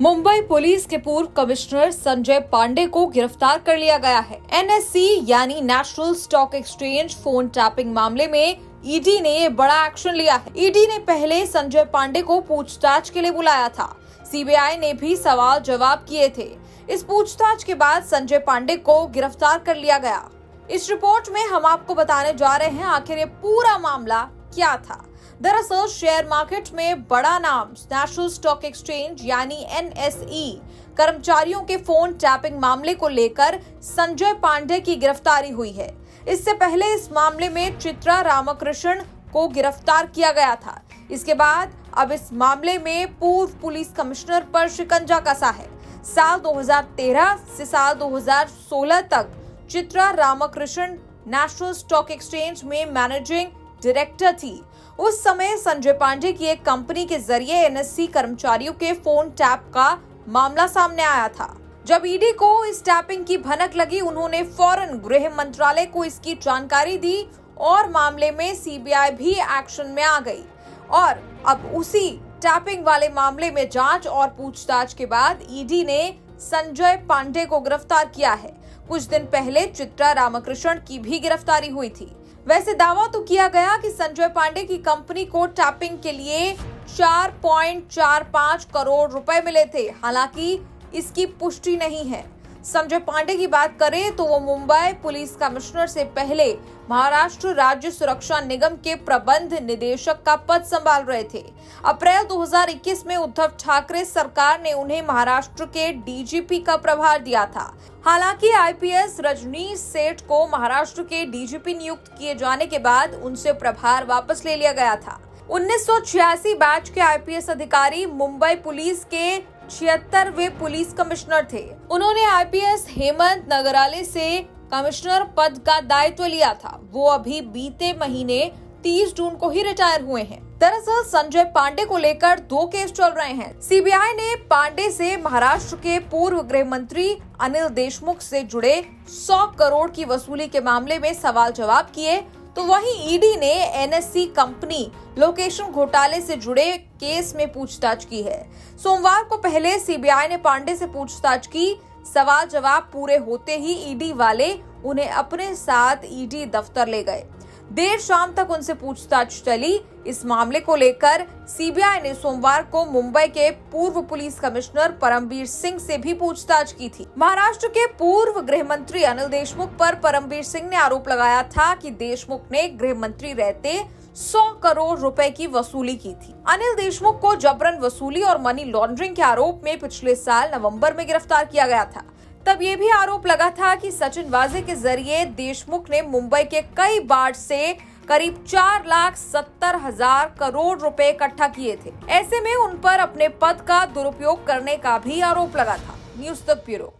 Mumbai police के पूर्व commissioner Sanjay Pandey को गिरफ़्तार कर लिया गया है। एनएससी यानी national stock exchange phone tapping मामले में ईडी ने बड़ा एक्शन लिया है। ईडी ने पहले संजय पांडे को पूछताछ के लिए बुलाया था। सीबीआई ने भी सवाल जवाब किए थे। इस पूछताछ के बाद संजय पांडे को गिरफ़्तार कर लिया गया। इस रिपोर्ट में हम आपको बताने जा रहे हैं, आखिर ये पूरा मामला क्या था? दरअसल शेयर मार्केट में बड़ा नाम नेशनल स्टॉक एक्सचेंज यानी एनएसई कर्मचारियों के फ़ोन टैपिंग मामले को लेकर संजय पांडे की गिरफ्तारी हुई है। इससे पहले इस मामले में चित्रा रामकृष्ण को गिरफ़्तार किया गया था। इसके बाद अब इस मामले में पूर्व पुलिस कमिश्नर पर शिकंजा कसा है। साल 2013 से साल 2016 तक Chitra Ramakrishna national stock exchange में मैनेजिंग डायरेक्टर थी। उस समय संजय पांडे की एक कंपनी के ज़रिए एनएससी कर्मचारियों के फ़ोन टैप का मामला सामने आया था। जब ईडी को इस टैपिंग की भनक लगी, उन्होंने फ़ौरन गृह मंत्रालय को इसकी जानकारी दी और मामले में सीबीआई भी एक्शन में आ गई। और अब उसी टैपिंग वाले मामले में जाँच और पूछताछ के बाद ईडी ने संजय पांडे को गिरफ़्तार किया है। कुछ दिन पहले चित्रा रामकृष्ण की भी गिरफ्तारी हुई थी। वैसे दावा तो किया गया कि संजय पांडे की कंपनी को टैपिंग के लिए 4.45 करोड़ रुपए मिले थे। हालाँकि इसकी पुष्टि नहीं है। संजय पांडे की बात करें तो वो मुंबई पुलिस कमिश्नर से पहले महाराष्ट्र राज्य सुरक्षा निगम के प्रबंध निदेशक का पद संभाल रहे थे। अप्रैल 2021 में उद्धव ठाकरे सरकार ने उन्हें महाराष्ट्र के डीजीपी का प्रभार दिया था। हालाँकि आईपीएस रजनीश सेठ को महाराष्ट्र के डीजीपी नियुक्त किए जाने के बाद उनसे प्रभार वापस ले लिया गया था। उन्नीस सौ छियासी बैच के आईपीएस अधिकारी मुंबई पुलिस के छिहत्तरवे पुलिस कमिश्नर थे। उन्होंने आईपीएस हेमंत नगराले से कमिश्नर पद का दायित्व लिया था। वो अभी बीते महीने 30 जून को ही रिटायर हुए हैं। दरअसल संजय पांडे को लेकर दो केस चल रहे हैं। सीबीआई ने पांडे से महाराष्ट्र के पूर्व गृह मंत्री अनिल देशमुख से जुड़े 100 करोड़ की वसूली के मामले में सवाल जवाब किए। तो वहीं ईडी ने एनएससी कंपनी लोकेशन घोटाले से जुड़े केस में पूछताछ की है। सोमवार को पहले सीबीआई ने पांडे से पूछताछ की। सवाल जवाब पूरे होते ही ईडी वाले उन्हें अपने साथ ईडी दफ्तर ले गए। देर शाम तक उनसे पूछताछ चली। इस मामले को लेकर सीबीआई ने सोमवार को मुंबई के पूर्व पुलिस कमिश्नर परमवीर सिंह से भी पूछताछ की थी। महाराष्ट्र के पूर्व गृह मंत्री अनिल देशमुख पर परमवीर सिंह ने आरोप लगाया था कि देशमुख ने गृह मंत्री रहते 100 करोड़ रुपए की वसूली की थी। अनिल देशमुख को जबरन वसूली और मनी लॉन्ड्रिंग के आरोप में पिछले साल नवंबर में गिरफ़्तार किया गया था। तब ये भी आरोप लगा था कि सचिन वाजे के ज़रिए देशमुख ने मुंबई के कई बार से करीब चार लाख सत्तर हज़ार करोड़ रुपए इकट्ठा किए थे। ऐसे में उन पर अपने पद का दुरुपयोग करने का भी आरोप लगा था। न्यूज़ तक ब्यूरो।